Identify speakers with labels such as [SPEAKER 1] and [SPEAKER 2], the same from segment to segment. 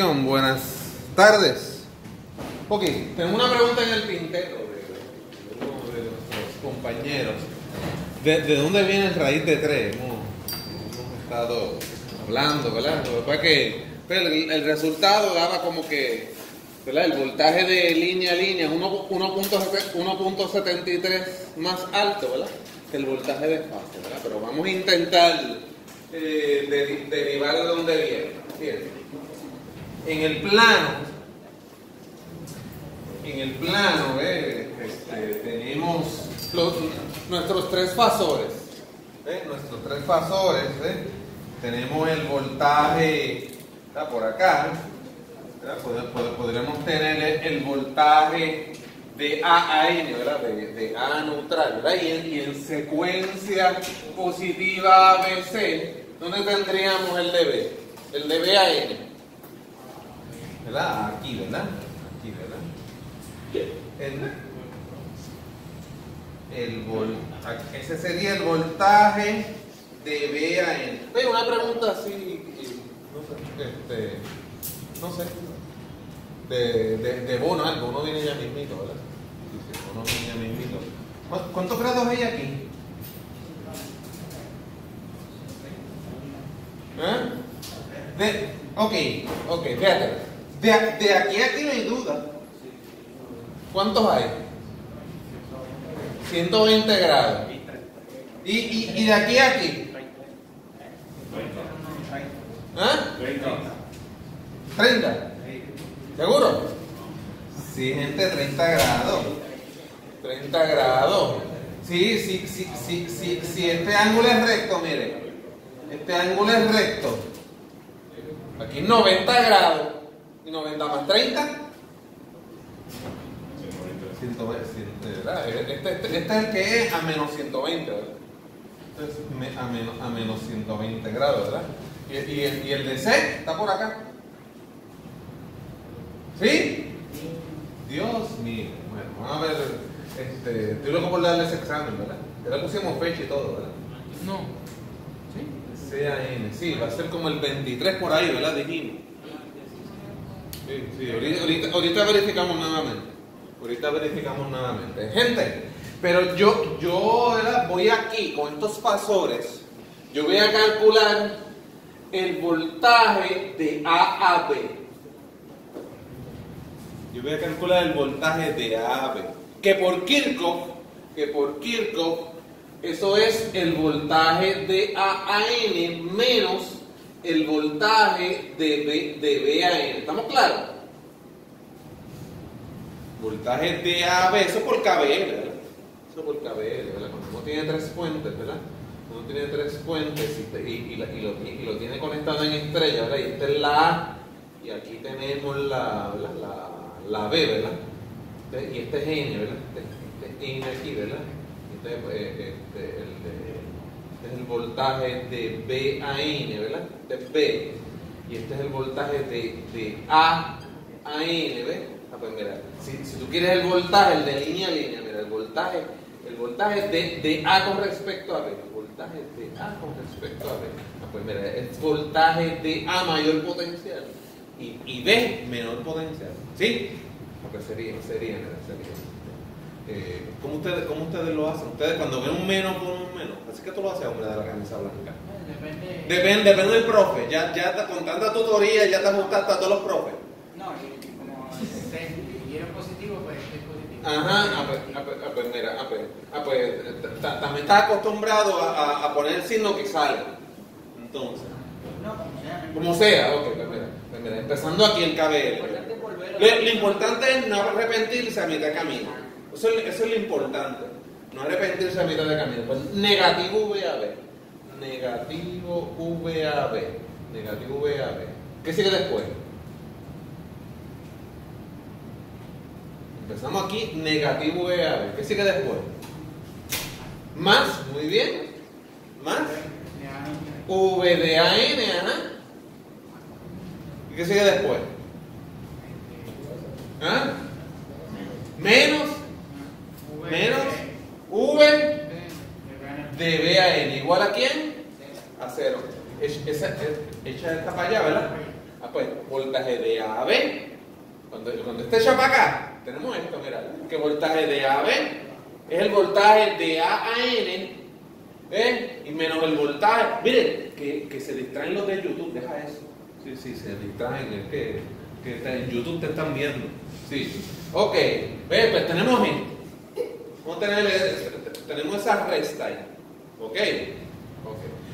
[SPEAKER 1] Buenas tardes. Ok, tengo una pregunta en el tintero de, uno de nuestros compañeros. ¿De, de dónde viene el raíz de 3? Hemos, estado hablando, ¿verdad? Lo pues, el, resultado daba como que ¿verdad? el voltaje de línea a línea es 1 1.7 1.73 más alto, ¿verdad? Que el voltaje de fase, ¿verdad? Pero vamos a intentar eh, deri- derivar de dónde viene. Fíjense. En el plano, en el plano, ¿ves? Este, tenemos nuestros tres fasores. ¿ves? Nuestros tres fasores, ¿ves? Tenemos el voltaje por acá. ¿verdad? Pod- pod- Podremos tener el, voltaje de A a N, ¿verdad? De, A neutral, ¿verdad? Y en, y en secuencia positiva ABC, ¿dónde tendríamos el de B? El de B a N. ¿Verdad? Aquí, ¿verdad? Aquí, ¿verdad? El, el vol- ese sería el voltaje de B a N. Oye, una pregunta así, y- no sé, este, no sé, de, de, de bono, algo, uno viene ya mismito, ¿verdad? Uno viene ya mismito. ¿Cu- ¿Cuántos grados hay aquí? ¿Eh? De, ok, ok, fíjate. De, de aquí a aquí no hay duda. ¿Cuántos hay? 120 grados. ¿Y, y, y de aquí a aquí? ¿Ah? 30. ¿Seguro? Sí, gente, 30 grados. 30 grados. Sí, sí, sí, sí, sí, sí, este ángulo es recto, mire. Este ángulo es recto. Aquí 90 grados. ¿Y 90 más 30? 120, ¿verdad? Este, este- este es el que es a menos 120, ¿verdad? Este es a, menos, a menos 120 grados, ¿verdad? Y, y el, y el de C está por acá. ¿Sí? Dios mío. Bueno, vamos a ver. Este, estoy loco por darle ese examen, ¿verdad? Ya le pusimos fecha y todo, ¿verdad?
[SPEAKER 2] No.
[SPEAKER 1] Sí. CAN, sí, va a ser como el 23 por ahí, ¿verdad? Dijimos. Sí, sí, ahorita, ahorita, ahorita verificamos nuevamente. Ahorita verificamos nuevamente. Gente, pero yo, yo ¿verdad? voy aquí con estos fasores, yo voy a calcular el voltaje de A a B. Yo voy a calcular el voltaje de A a B. Que por Kirchhoff, que por Kirchhoff, eso es el voltaje de A a N menos el voltaje de B, de B a N. ¿Estamos claros? Voltaje de A a B, eso por KBL, ¿verdad? Eso por KBL, ¿verdad? Cuando uno tiene tres fuentes, ¿verdad? Uno tiene tres fuentes y, la- y lo, tiene conectado en estrella, ¿verdad? Y esta es la A y aquí tenemos la, la, la B, ¿verdad? Este- Y este es N, ¿verdad? Este, este es N aquí, ¿verdad? Este, es, eh, este, el de- es el voltaje de B a N, ¿verdad? Este es B. Y este es el voltaje de, de A a N, ¿ves? Ah, pues mira, si, tú quieres el voltaje, el de línea a línea, mira, el voltaje, el voltaje de, de A con respecto a B, el voltaje de A con respecto a B. Ah, pues mira, es voltaje de A mayor potencial y, y B menor potencial. ¿Sí? Ah, pues sería, sería, sería. Eh, ¿cómo, ustedes, ¿Cómo ustedes lo hacen? Ustedes cuando ven un menos ponen un menos. Así que tú lo haces, hombre, de la camisa blanca.
[SPEAKER 2] Depende.
[SPEAKER 1] Depende, depende del profe. Ya, ya está- con tanta tutoría ya te ajustaste a todos los profes.
[SPEAKER 2] No, y como se dieron positivo, pues es positivo.
[SPEAKER 1] Ajá, ah, pues, ah, pues, ah, pues mira, ah, pues, ah, pues, ta- también estás acostumbrado a, a- poner el signo que sale. Entonces,
[SPEAKER 2] No, como sea. no
[SPEAKER 1] como sea, ok, pues mira, pues mira, empezando aquí el
[SPEAKER 2] Lo
[SPEAKER 1] KBL.
[SPEAKER 2] importante es volver a-
[SPEAKER 1] Lo, lo importante es no arrepentirse a mitad de camino. Eso es, lo importante. No arrepentirse a mitad de camino. Pues negativo VAB. Negativo VAB. Negativo VAB. ¿Qué sigue después? Empezamos aquí, negativo VAB. ¿Qué sigue después? Más, muy bien. Más. V de AN, ajá. ¿Y qué sigue después? ¿Ah? Menos V de B a N. ¿Igual a quién? A cero. Echa esta para allá, ¿verdad? Ah, pues, voltaje de A a B. Cuando, cuando este echa para acá, tenemos esto, mira, que voltaje de A a B es el voltaje de A a N, ¿eh? y menos el voltaje. Miren, que, que se distraen los de YouTube, deja eso. Sí, sí, se distraen, es que, que en YouTube te están viendo. Sí, ok, ve, pues tenemos esto. Vamos a tener, eh, tenemos esa resta ahí, ok.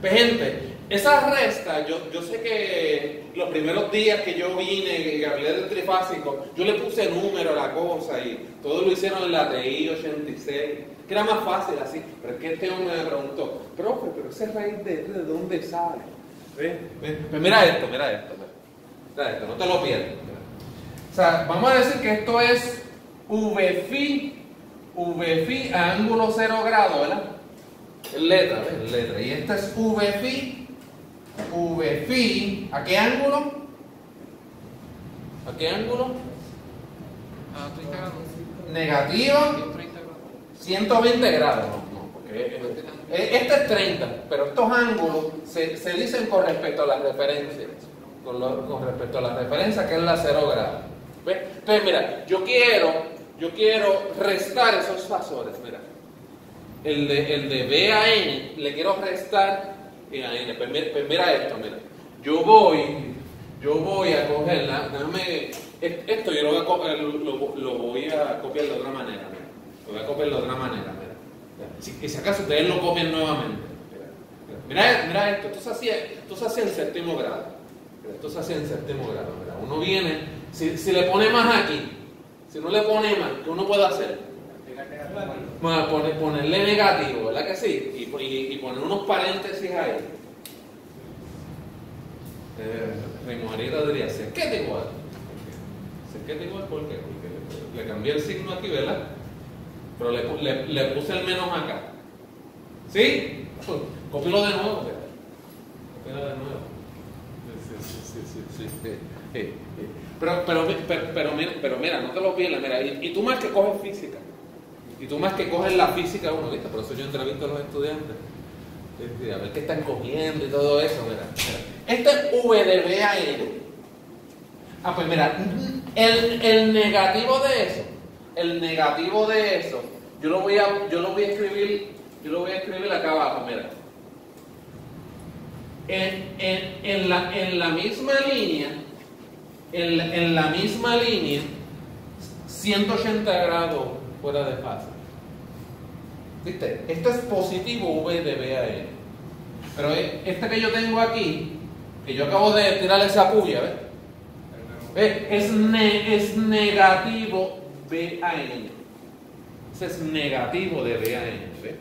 [SPEAKER 1] Pues gente, esa resta, yo, yo sé que los primeros días que yo vine y hablé del trifásico, yo le puse número a la cosa y todos lo hicieron en la TI 86, que era más fácil así. Pero es que este hombre me preguntó, profe, pero esa raíz de, de dónde sale. ¿Ves? ¿Ves? Pues mira esto, mira esto, mira. Esto, no te lo pierdas. O sea, vamos a decir que esto es V phi, V phi a ángulo 0 grado, ¿verdad? Letra. Letra. Y esta es V phi, V phi, ¿a qué ángulo? ¿A qué ángulo?
[SPEAKER 2] Ah, 30 grados.
[SPEAKER 1] Negativo,
[SPEAKER 2] 30 grados.
[SPEAKER 1] 120 grados. No, no, porque este es 30, pero estos ángulos se, se dicen con respecto a la referencia. Con, lo- con respecto a la referencia que es la 0 grados. ¿Ves? Entonces, mira, yo quiero, yo quiero restar esos fasores, mira. El de, el de B a N, le quiero restar E a N. Pues mira, pues mira esto, mira. Yo voy, yo voy a cogerla, déjame, es- esto yo lo voy a, co- eh, lo, voy a copiar de otra manera, mira. Lo voy a copiar de otra manera, mira. Si, y acaso ustedes lo copian nuevamente. Mira, mira, esto, esto se, hacía, esto se hacía en séptimo grado. Esto se hacía en séptimo grado. Mira. Uno viene, si, si le pone más aquí, si no le pone más, ¿qué uno puede hacer? Bueno, pone- ponerle negativo, ¿verdad que sí? Y, poner unos paréntesis ahí. Eh, Arieta diría, se queda igual. Se queda igual ¿por qué? Porque le, le cambié el signo aquí, ¿verdad? Pero le, le, le puse el menos acá. ¿Sí? Copilo de nuevo. ¿verdad? Copilo de nuevo. Sí. Sí, sí. Pero, pero, pero, pero, mira, pero mira, no te lo pierdas, mira, y, y tú más que coges física, y tú más que coges la física uno, ¿viste? Por eso yo entrevisto a los estudiantes. Este, A ver qué están cogiendo y todo eso, mira. mira. Este es V de B a N. Ah, pues mira, el, el negativo de eso, el negativo de eso, yo lo voy a, yo lo voy a escribir, yo lo voy a escribir acá abajo, mira. En, en, en la, en la misma línea, en la misma línea, 180 grados fuera de fase. ¿Viste? Esto es positivo V de B a N. Pero eh, este que yo tengo aquí, que yo acabo de tirarle esa puya, ¿ves? Es, es negativo B a N. Ese es negativo de B a N. ¿ves?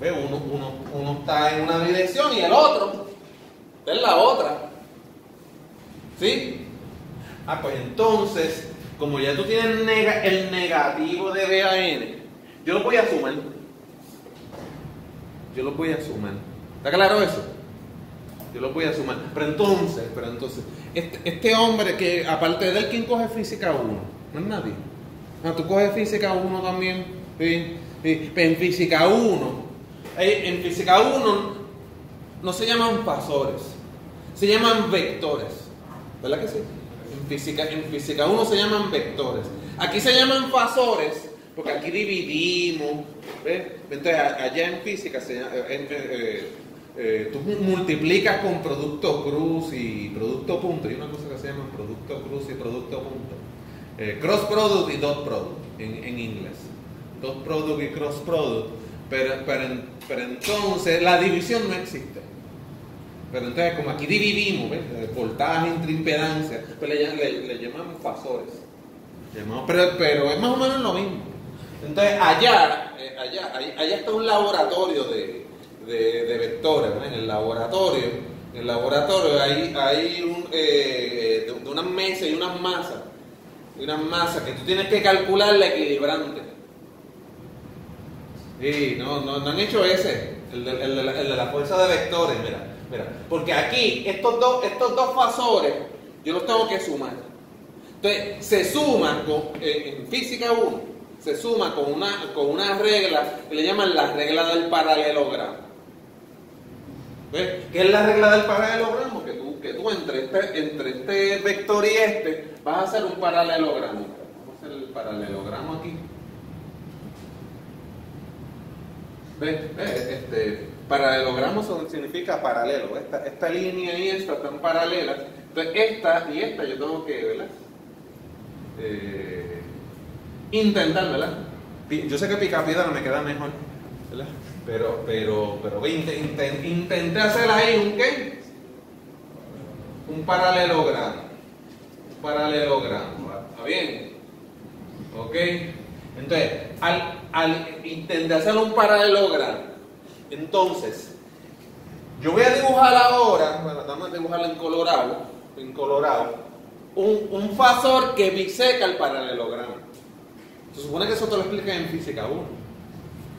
[SPEAKER 1] ¿Ves? Uno, uno, uno está en una dirección y el otro está en la otra. ¿Sí? Ah, pues entonces, como ya tú tienes el negativo de B a N, yo lo voy a sumar. Yo lo voy a sumar. ¿Está claro eso? Yo lo voy a sumar. Pero entonces, pero entonces, este, este hombre que, aparte de él, ¿quién coge física 1? No es nadie. Ah, tú coges física 1 también. Sí, sí. Pero en física 1, eh, en física 1 no se llaman fasores, se llaman vectores. ¿Verdad que sí? En física, en física 1 se llaman vectores. Aquí se llaman fasores porque aquí dividimos. ¿ves? Entonces allá en física se llama- eh, en- eh, eh, tú multiplicas con producto cruz y producto punto. Hay una cosa que se llama producto cruz y producto punto. Cross product y dot product en, en inglés. Dot product y cross product. Pero, pero, pero entonces la división no existe. Pero entonces, como aquí dividimos, ¿ves? Eh, voltaje entre impedancia, pues le, llam- le- le llamamos fasores. Pero, pero es más o menos lo mismo. Entonces, allá, eh, allá, allá está un laboratorio de, de- vectores, ¿verdad? En el laboratorio, en el laboratorio hay, hay un, eh, de, de unas mesas y unas masas, y unas masas que tú tienes que calcular la equilibrante. Sí, no, no, no han hecho ese, el de la fuerza de vectores, mira, Porque aquí, estos dos, estos dos fasores, yo los tengo que sumar. Entonces, se suma eh, en física 1, se suma con una, con una regla que le llaman la regla del paralelogramo. ¿Ves? ¿Qué es la regla del paralelogramo? Que tú que tú entre este, entre este vector y este vas a hacer un paralelogramo. Vamos a hacer el paralelogramo aquí. ¿Ves? Este, paralelogramo significa paralelo. Esta, línea y esta están paralelas. Entonces esta y esta yo tengo que, ¿verdad? Eh, intentar, ¿verdad? Yo sé que piedra me queda mejor, ¿verdad? Pero, pero, pero intenté hacer ahí un qué? Un paralelogramo. Un paralelogramo. ¿Está bien? ¿Ok? Entonces, al, al intentar hacer un paralelogramo, entonces, yo voy a dibujar ahora, bueno, vamos a dibujarlo en colorado, en colorado, un, un fasor que biseca el paralelogramo. Se supone que eso te lo explica en física 1.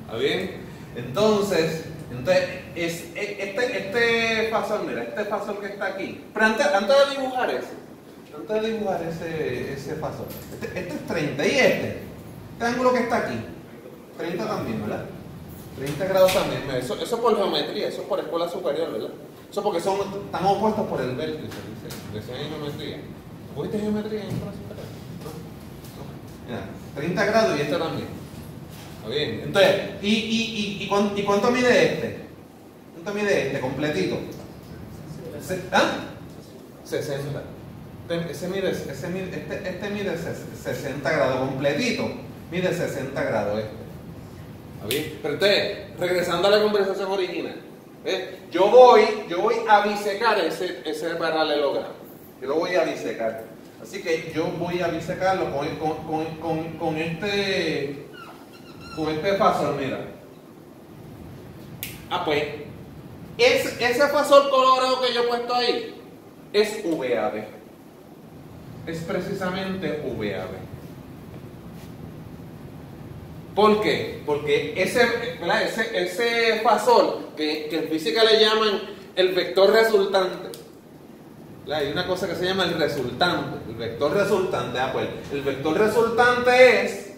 [SPEAKER 1] ¿Está bien? Entonces, entonces es, este, este fasor, mira, este fasor que está aquí. Pero antes, de dibujar ese, antes de dibujar ese, ese fasor, este, este, es 30 y este, este ángulo que está aquí, 30 también, ¿verdad? 30 grados también, eso, eso por geometría, eso por escuela superior, ¿verdad? Eso porque son, están opuestos por el vértice, dice, dice geometría. ¿Fuiste geometría en escuela superior? Mira, 30 grados y este también. ¿Está bien? Entonces, ¿y, y, y, y, cuánto mide este? ¿Cuánto mide este completito? ¿Ah? 60. Ese mide, ese mide, este, este mide 60 grados completito. Mide 60 grados este. ¿Está bien? Pero entonces, regresando a la conversación original. Yo voy, yo voy a bisecar ese, ese paralelogramo. Yo lo voy a bisecar. Así que yo voy a bisecarlo con, con, con, con este con este fasor, mira. Ah, pues, ese fasor colorado que yo he puesto ahí es VAB. Es precisamente VAB. ¿Por qué? Porque ese, ese, ese fasor, que, en física le llaman el vector resultante, hay una cosa que se llama el resultante, el vector resultante. Ah, pues, el vector resultante es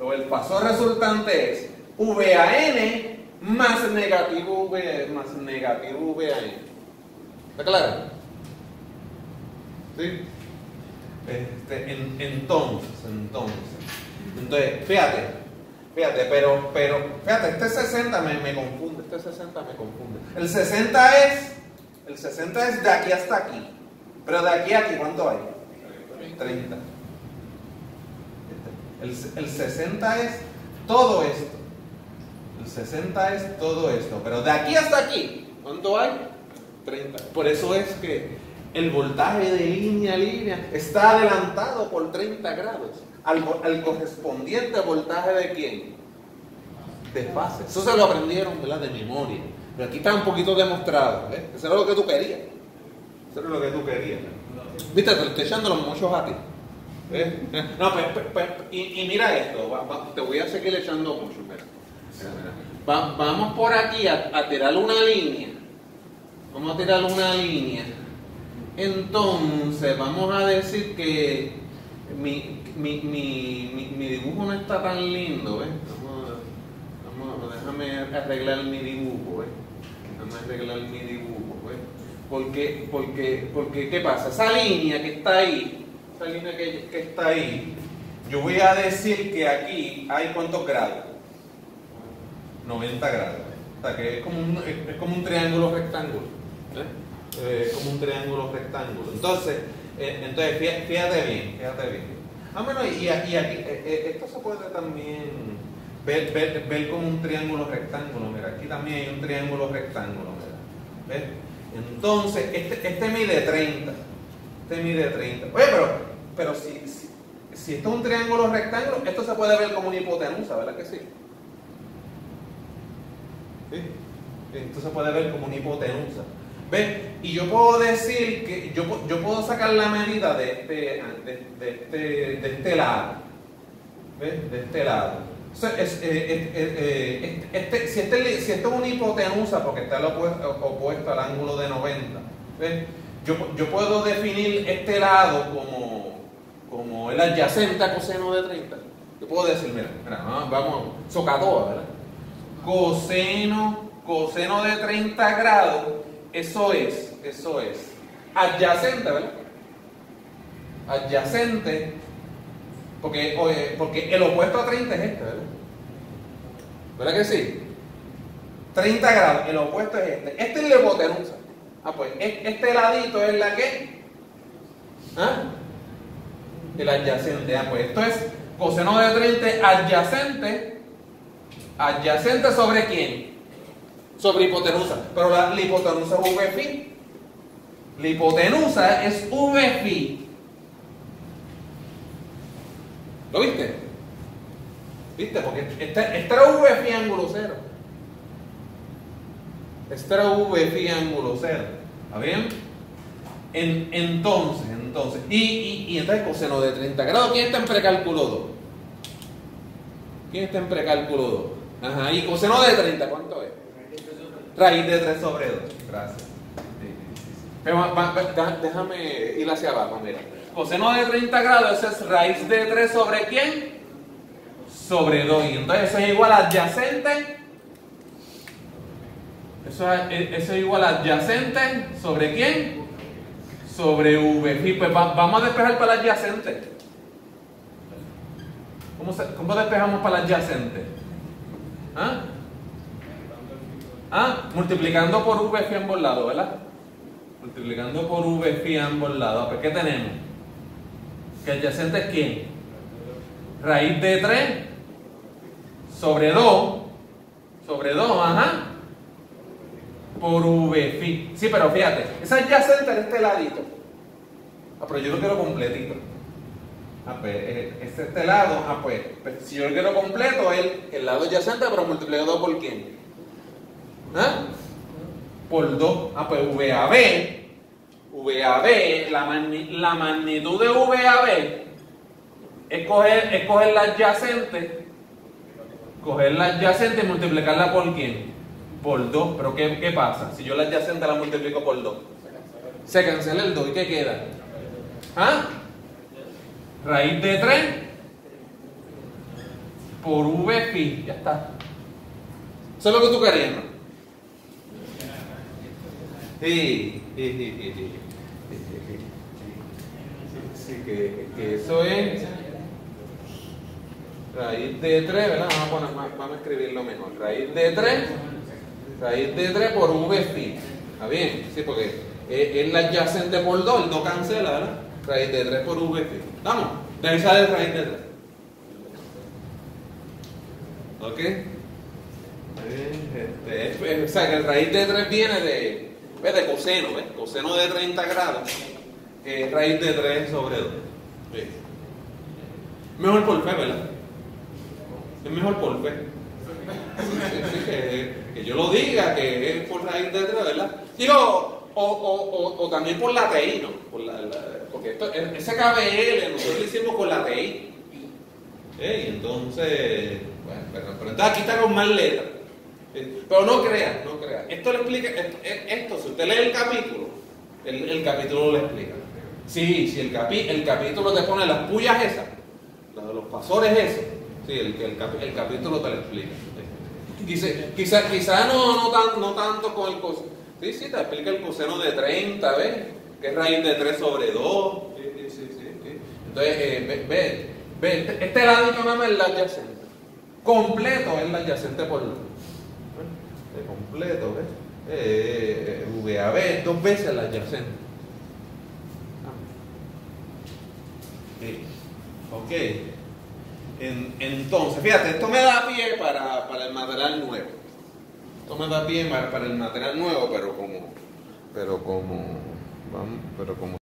[SPEAKER 1] o el paso resultante es VAN más negativo V más negativo VAN. ¿Está claro? ¿Sí? Este, entonces, entonces. Entonces, fíjate, fíjate, pero, pero, fíjate, este 60 me, confunde, este 60 me confunde. El 60 es, el 60 es de aquí hasta aquí. Pero de aquí a aquí, ¿cuánto hay? 30. El, 60 es todo esto. El 60 es todo esto. Pero de aquí hasta aquí, ¿cuánto hay? 30. Por eso es que el voltaje de línea a línea está adelantado por 30 grados al, correspondiente voltaje de quién? De fase. Eso se lo aprendieron ¿verdad? de memoria. Pero aquí está un poquito demostrado. ¿eh? Eso era lo que tú querías. Eso era lo que tú querías. Viste, te estoy echando los muchos a ti. ¿Eh? No, pues, pues, pues y, mira esto, te voy a seguir echando mucho. vamos por aquí a, tirar una línea. Vamos a tirar una línea. Entonces, vamos a decir que mi, mi, mi, mi dibujo no está tan lindo. ¿ves? Vamos, vamos, déjame arreglar mi dibujo. ¿ves? Déjame arreglar mi dibujo. ¿ves? Porque, porque, porque, ¿qué pasa? Esa línea que está ahí esta línea que, está ahí, yo voy a decir que aquí hay cuántos grados. 90 grados. O sea que es como un, es como un triángulo rectángulo. Eh, es como un triángulo rectángulo. Entonces, eh, entonces fíjate bien, fíjate bien. Ah, bueno, y, aquí, esto se puede también ver, ver, como un triángulo rectángulo. Mira, aquí también hay un triángulo rectángulo. Mira. Entonces, este, este mide 30. Este mide 30. Oye, pero, pero si, si, esto es un triángulo rectángulo, esto se puede ver como una hipotenusa, ¿verdad que? ¿Sí? Esto se puede ver como una hipotenusa. ¿Ves? Y yo puedo decir que yo, yo puedo sacar la medida de este, de, este, de este lado. ¿Ves? De este lado. eh, eh, eh, este, si, este, si esto es una hipotenusa porque está opuesto, opuesto al ángulo de 90, ¿ves? yo, puedo definir este lado como, como el adyacente a coseno de 30. Yo puedo decir, mira, vamos, socatoa, ¿verdad? Coseno, coseno de 30 grados, eso es, eso es adyacente, ¿verdad? Adyacente, porque, porque el opuesto a 30 es este, ¿verdad? ¿Verdad que sí? 30 grados, el opuesto es este. Este es la hipotenusa. Ah, pues e- este ladito es la que. ¿Ah? El adyacente. Ah, pues esto es coseno de 30 adyacente. ¿Adyacente sobre quién? Sobre hipotenusa. Pero la, hipotenusa es V. La hipotenusa es V. ¿Lo viste? ¿Viste? Porque este, este era V ángulo cero. Este era V ángulo cero. ¿Está bien? En- entonces, entonces, y, y, y entonces coseno de 30 grados, ¿quién está en precálculo 2? ¿Quién está en precálculo 2? Ajá, y coseno de 30, ¿cuánto es? Raíz de 3 sobre 2. Gracias. Sí, sí, sí, sí. Pero va- va- déjame ir hacia abajo, mira. Coseno de 30 grados, eso es raíz de 3 sobre quién? Sobre 2. Y entonces eso es igual a adyacente. Eso es, eso es igual a adyacente sobre quién? Sobre V. Sí, pues va- vamos a despejar para el adyacente. ¿Cómo, se- cómo despejamos para el adyacente? ¿Ah? ¿Ah? Multiplicando por V phi ambos lados, ¿verdad? Multiplicando por V phi ambos lados. Pues, ¿qué tenemos? Que adyacente es quién? Raíz de 3 sobre 2 sobre 2, ajá. Por V phi. Sí, pero fíjate, esa adyacente de este ladito. Ah, pero yo lo quiero completito. Ah, pues, eh, este, este lado, ah, pues, pues, si yo lo quiero completo, el, el lado adyacente, pero multiplicado por quién? ¿Ah? Por 2. Ah, pues VAB. VAB, la, magni- la magnitud de VAB es coger, es coger la adyacente, coger la adyacente y multiplicarla por quién? Por 2. Pero ¿qué, ¿qué pasa? Si yo la adyacente la multiplico por 2. Se cancela el 2 y ¿qué queda? ¿Ah? Raíz de 3 por V pi. Ya está. Eso es lo que tú querías, ¿no? Sí, sí, sí, sí, sí. Sí, que, que eso es raíz de 3, ¿verdad? Vamos a, poner, vamos a escribirlo mejor. Raíz de 3, raíz de 3 por V phi. ¿Está bien? Sí, porque es, la adyacente por 2, el 2 cancela, ¿verdad? Raíz de 3 por V phi. ¿Estamos? De raíz de 3. ¿Ok? Este, es- o sea, que el raíz de 3 viene de. De coseno, ¿ves? Coseno de 30 grados. eh, raíz de 3 sobre 2. ¿ves? Mejor por fe, ¿verdad? Es mejor por fe. Que, que yo lo diga, que es por raíz de 3, ¿verdad? Digo, o, o, o, o también por la TI, ¿no? Por la, la- porque esto, ese KBL nosotros lo hicimos con la TI. ¿Eh? Y entonces, bueno, pero, pero entonces aquí está con más letras. Eh, Pero no crea, no crea. Esto le explica, esto, eh, esto, si usted lee el capítulo, el, capítulo lo explica. Sí, si el, capi, el capítulo te pone las pullas esas, las de los pasores esos, sí, el, el, capi- el capítulo te lo explica. Dice, quizá, no, no, tan, no tanto con el coseno. Sí, sí, te explica el coseno de 30, ¿ves? Que es raíz de 3 sobre 2. Sí, sí, sí, sí, sí. Entonces, eh, ve, ve, ve, este, este ladito nada es la adyacente. Completo es la adyacente por completo, ¿ves? Eh, eh, VAB dos veces la adyacente. Sí. Ok. En- entonces, fíjate, esto me da pie para, para el material nuevo. Esto me da pie para, para el material nuevo, pero como, pero como, vamos, pero como